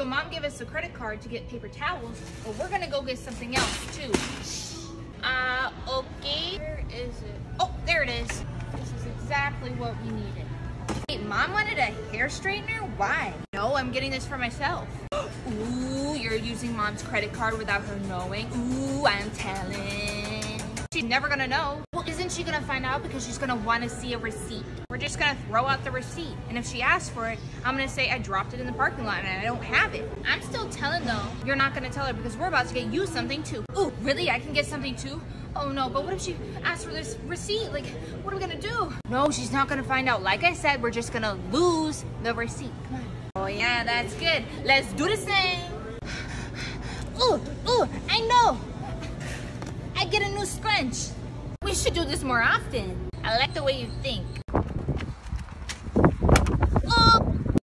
So mom gave us a credit card to get paper towels, but we're gonna go get something else too. Uh, okay. Where is it? Oh, there it is. This is exactly what we needed. Wait, mom wanted a hair straightener? Why? No, I'm getting this for myself. Ooh, you're using mom's credit card without her knowing. Ooh, I'm telling. Never gonna know. Well, isn't she gonna find out because she's gonna wanna see a receipt? We're just gonna throw out the receipt. And if she asks for it, I'm gonna say I dropped it in the parking lot and I don't have it. I'm still telling though. You're not gonna tell her because we're about to get you something too. Ooh, really? I can get something too? Oh no, but what if she asks for this receipt? Like, what are we gonna do? No, she's not gonna find out. Like I said, we're just gonna lose the receipt. Come on. Oh yeah, that's good. Let's do the same. Ooh, ooh, get a new scrunch. We should do this more often. I like the way you think.